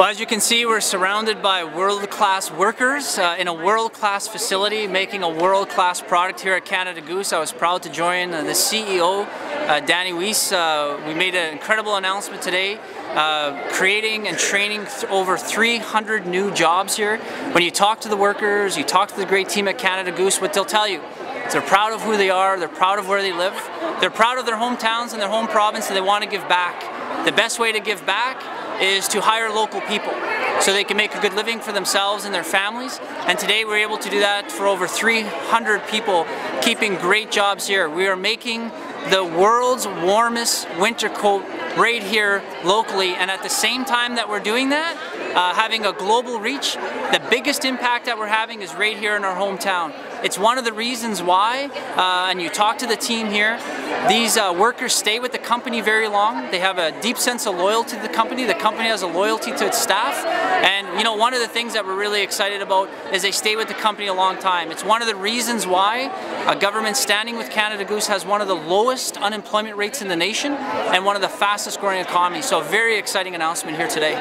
Well, as you can see, we're surrounded by world-class workers uh, in a world-class facility making a world-class product here at Canada Goose. I was proud to join uh, the CEO, uh, Dani Reiss. Uh, we made an incredible announcement today, uh, creating and training over 300 new jobs here. When you talk to the workers, you talk to the great team at Canada Goose, what they'll tell you they're proud of who they are, they're proud of where they live, they're proud of their hometowns and their home province and they want to give back. The best way to give back is to hire local people so they can make a good living for themselves and their families. And today we're able to do that for over 300 people, keeping great jobs here. We are making the world's warmest winter coat right here locally and at the same time that we're doing that, uh, having a global reach, the biggest impact that we're having is right here in our hometown. It's one of the reasons why, uh, and you talk to the team here, these uh, workers stay with the company very long. They have a deep sense of loyalty to the company. The company has a loyalty to its staff. And you know, one of the things that we're really excited about is they stay with the company a long time. It's one of the reasons why a government standing with Canada Goose has one of the lowest unemployment rates in the nation and one of the fastest growing economies. So a very exciting announcement here today.